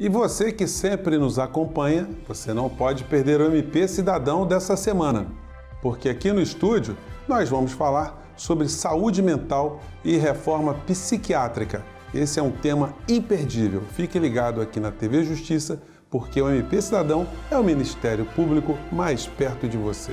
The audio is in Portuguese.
E você que sempre nos acompanha, você não pode perder o MP Cidadão dessa semana, porque aqui no estúdio nós vamos falar sobre saúde mental e reforma psiquiátrica. Esse é um tema imperdível. Fique ligado aqui na TV Justiça, porque o MP Cidadão é o Ministério Público mais perto de você.